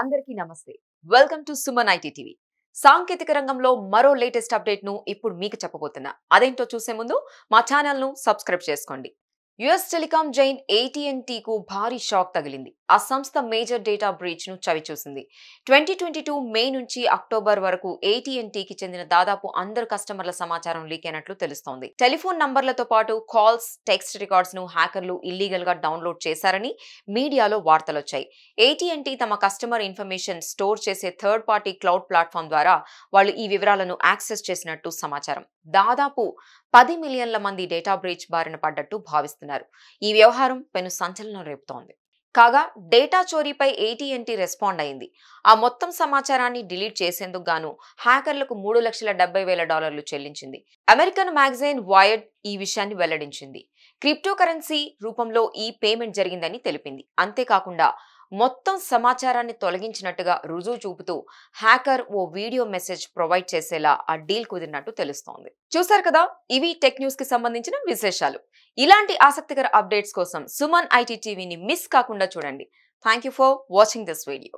అందరికీ నమస్తే. Welcome to Suman IT TV. సాంకేతిక రంగంలో మరో లేటెస్ట్ అప్డేట్ను ఇప్పుడు మీకు చెప్పబోతున్నా. అదేంటో చూసే ముందు మా ఛానల్ను సబ్స్క్రైబ్ చేసుకోండి. యుఎస్ టెలికాం జైన్ AT&T కు భారీ షాక్ తగిలింది. ఆ సంస్థ మేజర్ డేటా బ్రీచ్ను చవిచూసింది. ట్వంటీ ట్వంటీ టూ మే నుంచి అక్టోబర్ వరకు ఏటీఎన్టీకి కి చెందిన దాదాపు అందరు కస్టమర్ల సమాచారం లీక్ అయినట్లు తెలుస్తోంది. టెలిఫోన్ నంబర్లతో పాటు కాల్స్ టెక్స్ట్ రికార్డ్స్ను హ్యాకర్లు ఇల్లీగల్గా డౌన్లోడ్ చేశారని మీడియాలో వార్తలొచ్చాయి. ఏటీఎన్టీ తమ కస్టమర్ ఇన్ఫర్మేషన్ స్టోర్ చేసే థర్డ్ పార్టీ క్లౌడ్ ప్లాట్ఫామ్ ద్వారా వాళ్ళు ఈ వివరాలను యాక్సెస్ చేసినట్టు సమాచారం. దాదాపు పది మిలియన్ల మంది డేటా బ్రీచ్ బారిన పడ్డట్టు భావిస్తున్నారు. ఈ వ్యవహారం పెను సంచలనం రేపుతోంది. కాగా డేటా చోరీపై ఏటీఎన్టీ రెస్పాండ్ అయింది. ఆ మొత్తం సమాచారాన్ని డిలీట్ చేసేందుకు గాను హ్యాకర్లకు మూడు లక్షల డెబ్బై వేల డాలర్లు చెల్లించింది. అమెరికన్ మ్యాగజైన్ వైర్డ్ ఈ విషయాన్ని వెల్లడించింది. క్రిప్టో కరెన్సీ రూపంలో ఈ పేమెంట్ జరిగిందని తెలిపింది. అంతేకాకుండా మొత్తం సమాచారాన్ని తొలగించినట్టుగా రుజువు చూపుతూ హ్యాకర్ ఓ వీడియో మెసేజ్ ప్రొవైడ్ చేసేలా ఆ డీల్ కుదిరినట్టు తెలుస్తోంది. చూసారు కదా? ఇవి టెక్ న్యూస్కి సంబంధించిన విశేషాలు. ఇలాంటి ఆసక్తికర అప్డేట్స్ కోసం సుమన్ ఐటీ టీవీని మిస్ కాకుండా చూడండి. Thank you for watching this video.